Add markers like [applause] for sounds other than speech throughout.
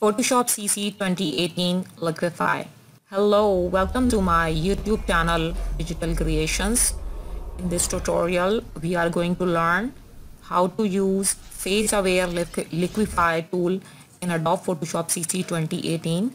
Photoshop CC 2018 Liquify. Hello, welcome to my YouTube channel Digital Creations. In this tutorial, we are going to learn how to use Face Aware Liquify tool in Adobe Photoshop CC 2018.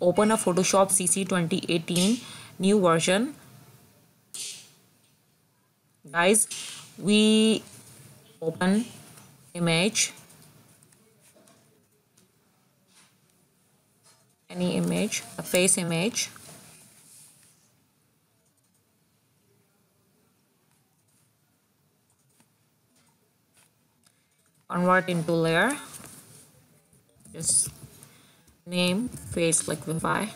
Open a Photoshop CC 2018 new version. Guys, we open image any image, a face image. Convert into layer. Just name face liquify.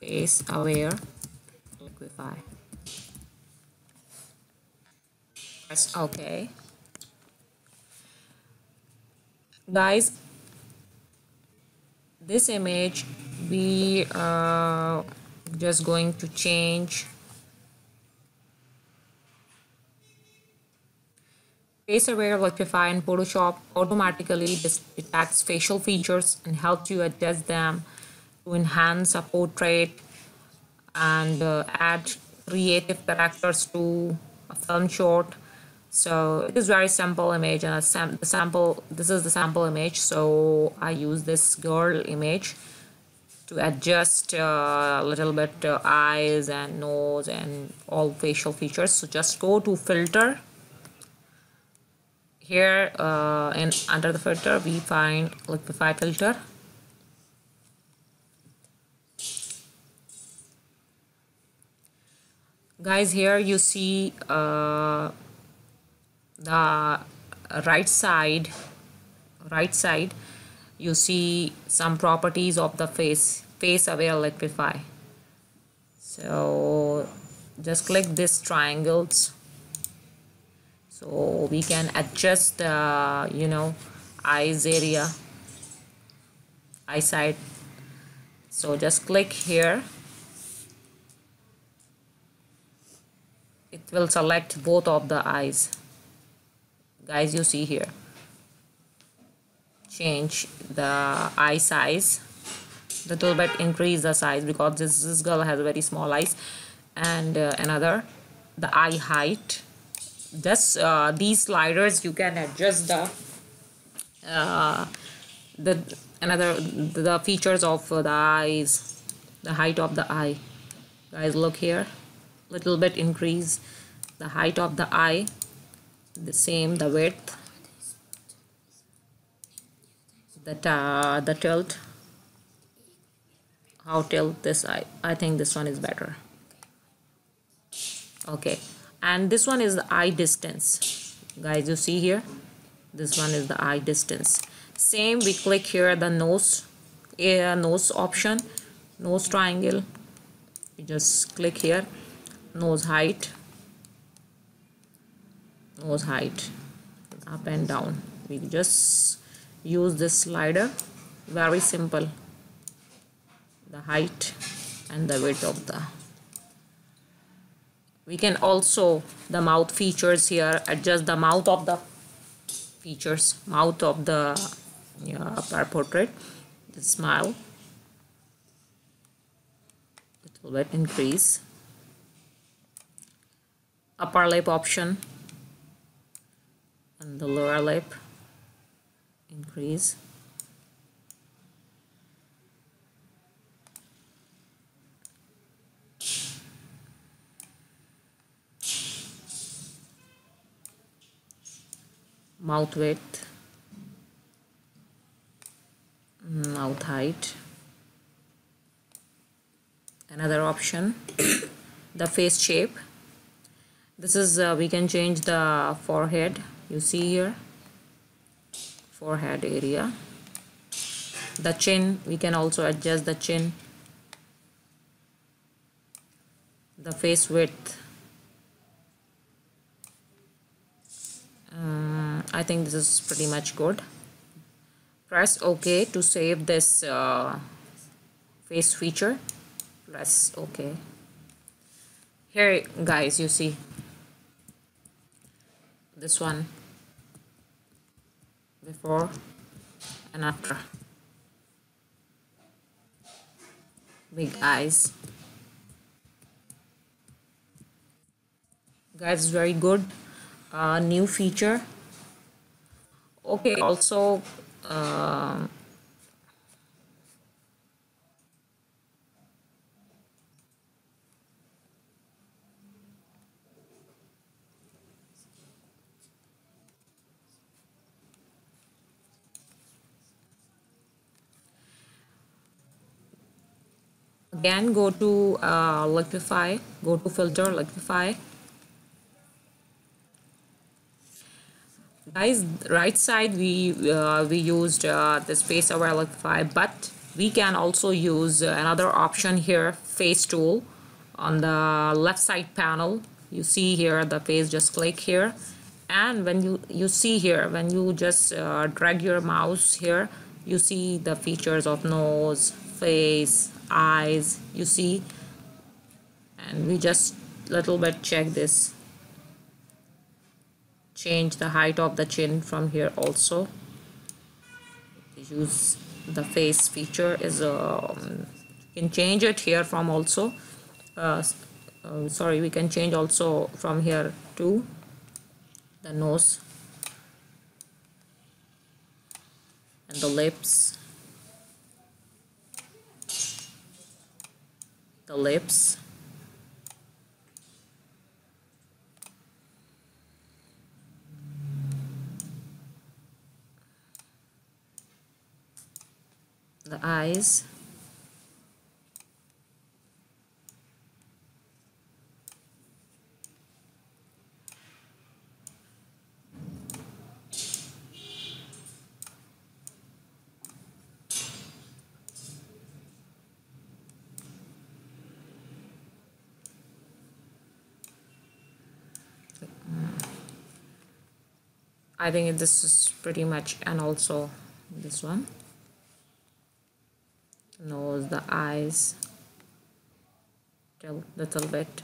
Face aware liquify. Press OK. Guys, this image we are just going to change Face Aware Liquify in Photoshop automatically detects facial features and helps you adjust them to enhance a portrait and uh, add creative characters to a film shot so it is very simple image and a sam the sample this is the sample image. So I use this girl image to adjust uh, a little bit uh, eyes and nose and all facial features. So just go to filter. Here uh, and under the filter we find liquify filter. Guys here you see uh, the right side right side you see some properties of the face face aware liquify so just click this triangles. So we can adjust the you know eyes area eyesight. So just click here. It will select both of the eyes guys you see here. Change the eye size. The little bit increase the size because this, this girl has very small eyes. And uh, another the eye height. Just uh, these sliders you can adjust the uh, the another the features of the eyes the height of the eye. Guys look here. Little bit increase the height of the eye the same the width. The uh, the tilt. How tilt this I, I think this one is better. Okay. And this one is the eye distance. Guys you see here? This one is the eye distance. Same we click here the nose a nose option nose triangle. You just click here nose height nose height up and down. We just use this slider very simple. The height and the width of the. We can also the mouth features here adjust the mouth of the features mouth of the yeah, upper portrait the smile. Little bit increase upper lip option and the lower lip increase. Mouth width. Mouth height. Another option [coughs] the face shape. This is uh, we can change the forehead you see here? Forehead area. The chin we can also adjust the chin. The face width. Um, I think this is pretty much good. Press ok to save this uh, face feature. Press ok. Here guys you see. This one before and after. Big eyes. Guys very good. Uh, new feature. Okay also uh, again go to uh, liquify go to filter liquify. Guys right side we uh, we used uh, face aware liquify but we can also use another option here face tool. On the left side panel you see here the face just click here. And when you you see here when you just uh, drag your mouse here you see the features of nose face eyes you see? And we just little bit check this. Change the height of the chin from here also. Use the face feature is um, you can change it here from also. Uh, uh, sorry we can change also from here to the nose. And the lips the lips. The eyes I think this is pretty much and also this one. Nose the eyes. A little bit.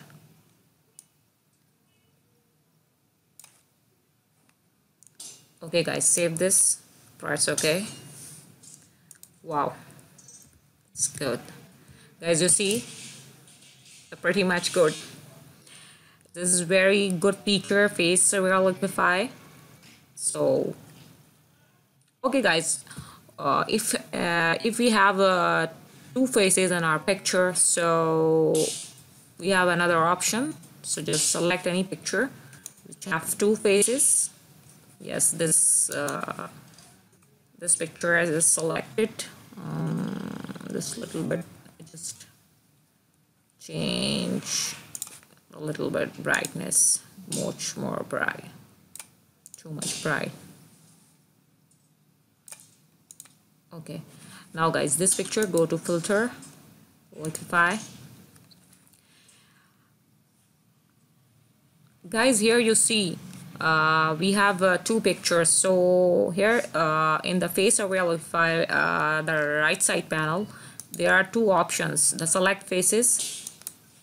Okay guys save this press okay? Wow. It's good. Guys you see? Pretty much good. This is very good feature face aware liquify so okay guys. Uh, if uh, if we have uh, two faces in our picture so we have another option. So just select any picture. Which have two faces. Yes this uh, this picture is selected. Um, this little bit just change a little bit brightness much more bright too much bright okay. Now guys this picture go to filter. Liquify guys here you see uh, we have uh, two pictures. So here uh, in the face aware liquify uh, the right side panel there are two options. The select faces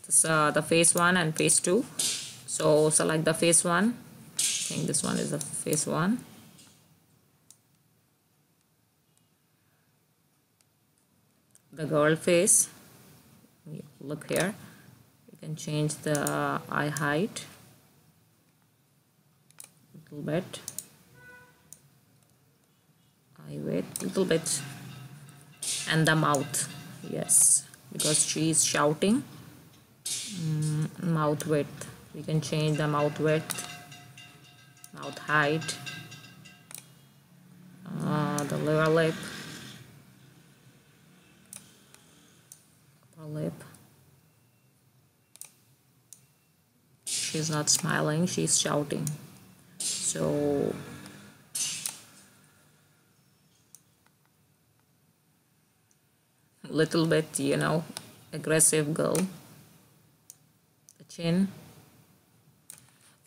this, uh, the face one and face two. So select the face one think this one is the face one. The girl face look here. You can change the eye height a little bit. Eye width a little bit. And the mouth yes. Because she is shouting. Mm, mouth width. We can change the mouth width mouth height uh, the lower lip. Upper lip. She's not smiling she's shouting. So little bit you know aggressive girl. The chin.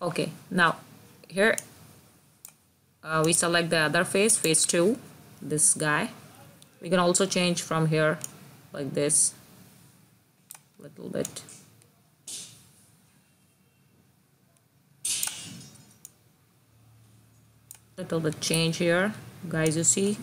Okay now here. Uh, we select the other face face 2 this guy. We can also change from here like this little bit. Little bit change here guys you see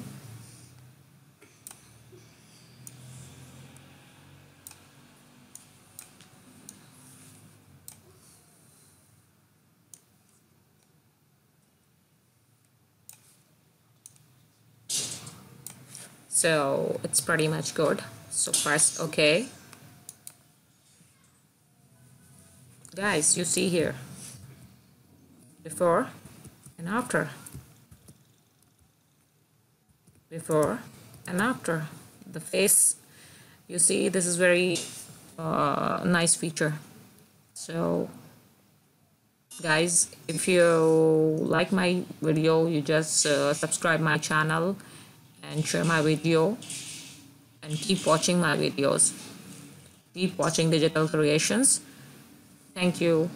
so it's pretty much good. So press ok guys you see here. Before and after. Before and after. The face you see this is very uh, nice feature. So guys if you like my video you just uh, subscribe my channel and share my video and keep watching my videos. Keep watching digital creations. Thank you